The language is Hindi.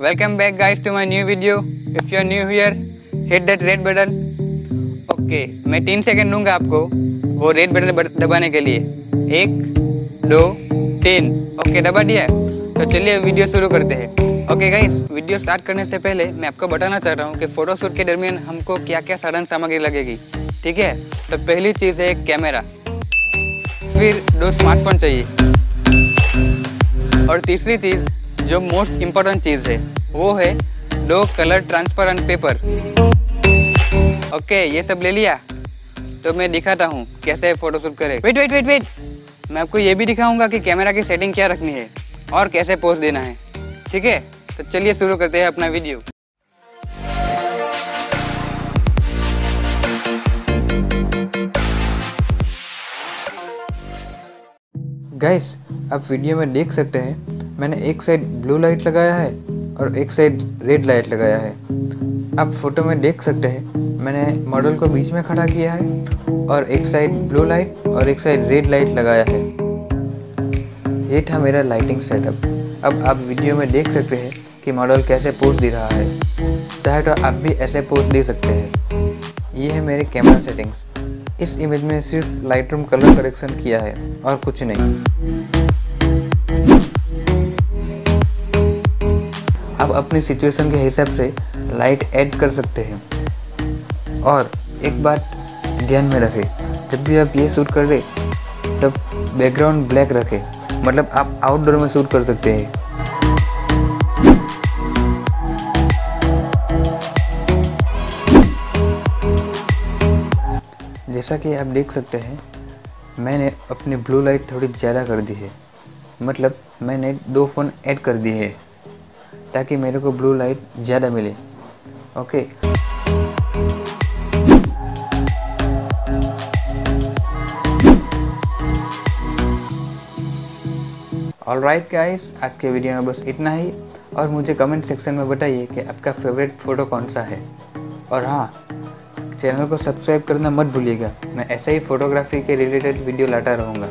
Welcome back guys to my new video. If you are new here, hit that red button. Okay मैं तीन सेकंड दूँगा आपको वो रेड बटन दबाने के लिए। एक दो तीन। ओके दबा दिया तो चलिए वीडियो शुरू करते हैं। ओके गाइस वीडियो स्टार्ट करने से पहले मैं आपको बताना चाह रहा हूँ कि फोटोशूट के दरमियान हमको क्या क्या साधन सामग्री लगेगी। ठीक है? तो पहली चीज़ है कैमरा फिर दो स्मार्टफ़ोन चाहिए। और तीसरी चीज़ जो मोस्ट इम्पोर्टेंट चीज़ है वो है दो कलर ट्रांसपेरेंट पेपर ओके ये सब ले लिया? तो मैं दिखाता हूँ कैसे फोटोशूट करें। वेट वेट वेट वेट मैं आपको ये भी दिखाऊँगा कि कैमरा की सेटिंग क्या रखनी है और कैसे पोस्ट देना है। ठीक है? तो चलिए शुरू करते हैं अपना वीडियो गाइस आप वीडियो में देख सकते हैं मैंने एक साइड ब्लू लाइट लगाया है और एक साइड रेड लाइट लगाया है। आप फ़ोटो में देख सकते हैं, मैंने मॉडल को बीच में खड़ा किया है और एक साइड ब्लू लाइट और एक साइड रेड लाइट लगाया है। ये था मेरा लाइटिंग सेटअप अब आप वीडियो में देख सकते हैं कि मॉडल कैसे पोस्ट दे रहा है। चाहे तो आप भी ऐसे पोस्ट दे सकते हैं। ये है मेरे कैमरा सेटिंग्स इस इमेज में सिर्फ़ लाइट रूम कलर करेक्शन किया है और कुछ नहीं। अपनी सिचुएशन के हिसाब से लाइट ऐड कर सकते हैं। और एक बात ध्यान में रखें, जब भी आप ये शूट कर रहे, तब बैकग्राउंड ब्लैक रखें। मतलब आप आउटडोर में शूट कर सकते हैं। जैसा कि आप देख सकते हैं, मैंने अपनी ब्लू लाइट थोड़ी ज़्यादा कर दी है। मतलब मैंने दो फ़ोन ऐड कर दिए हैं। ताकि मेरे को ब्लू लाइट ज़्यादा मिले। ओके ऑल राइट गाइस आज के वीडियो में बस इतना ही। और मुझे कमेंट सेक्शन में बताइए कि आपका फेवरेट फ़ोटो कौन सा है। और हाँ चैनल को सब्सक्राइब करना मत भूलिएगा। मैं ऐसे ही फ़ोटोग्राफी के रिलेटेड वीडियो लाता रहूँगा।